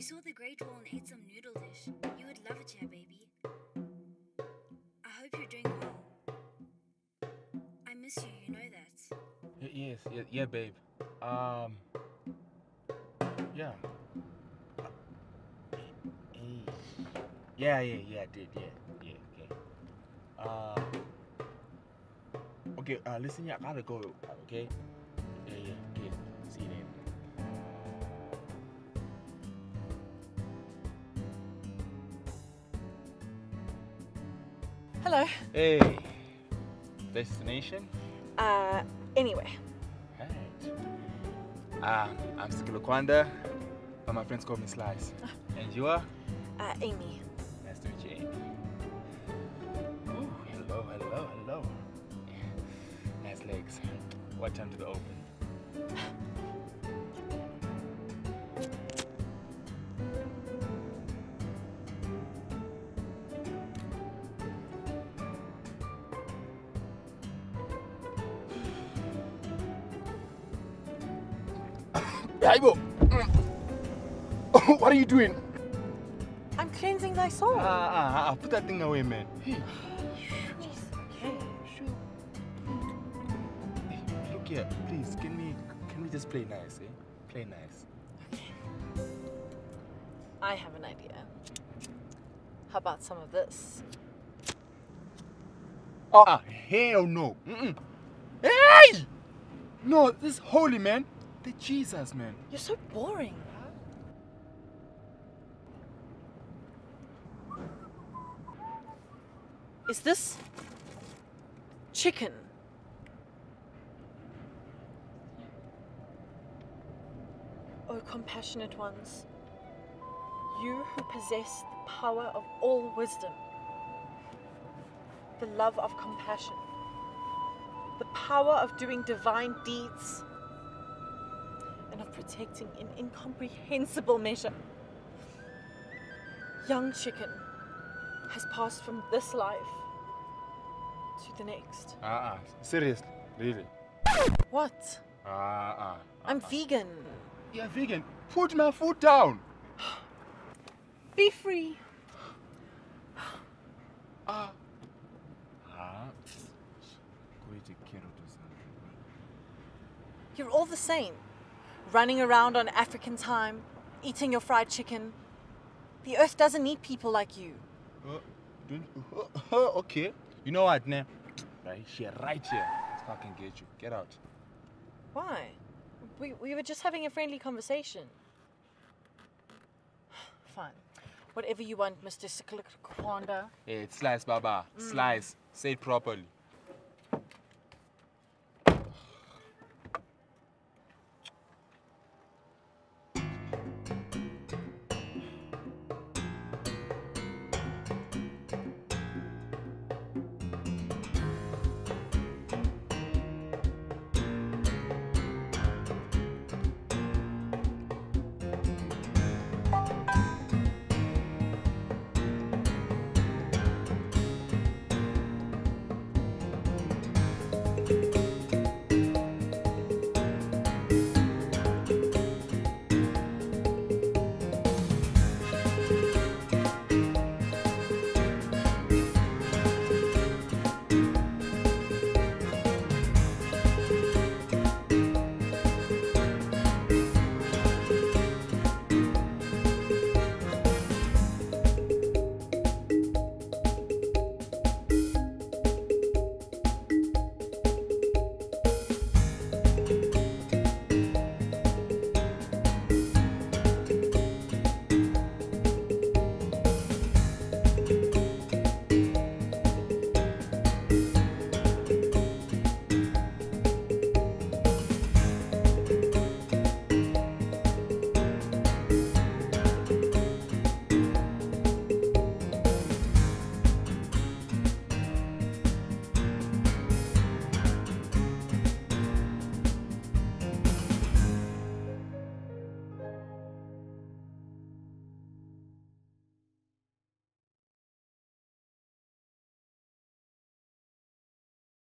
We saw the Great Wall and ate some noodle dish. You would love it here, baby. I hope you're doing well. I miss you, you know that. Yes, yeah, yeah, babe. Um, yeah. Yeah, yeah, yeah, I did, yeah, yeah, okay. Uh, okay, uh, listen, yeah, I gotta go, okay? Yeah, yeah, Hello. Hey, destination? Uh, anyway, Right. Um, I'm Sikilokwanda, but my friends call me Slice. And you are? uh, Amy. Nice to meet you, Amy. Ooh, hello, hello, hello. Nice legs. What time under the open. Aibo! what are you doing? I'm cleansing thy soul. Ah, ah, ah, put that thing away, man. Hey, okay. Hey, look here, please. Can we can we just play nice, eh? Play nice. I have an idea. How about some of this? Oh, ah, hell no. Mm-mm. Hey! No, this is holy, man. The Jesus, man. You're so boring. Is this chicken? O compassionate ones, you who possess the power of all wisdom, the love of compassion, the power of doing divine deeds, protecting in incomprehensible measure. Young chicken has passed from this life to the next. Ah, ah, seriously, really? What? Ah, ah. I'm ah. vegan. You're vegan. Put my foot down. Be free. Ah. Ah. Go eat a carrot or something. You're all the same. Running around on African time, eating your fried chicken. The earth doesn't need people like you. Uh, don't, uh, okay. You know what, ne? Right here, right here. Car can get you. Get out. Why? We, we were just having a friendly conversation. Fine. Whatever you want, Mr. Siklikwanda. Hey, it's Slice, Baba. Slice. Say it properly.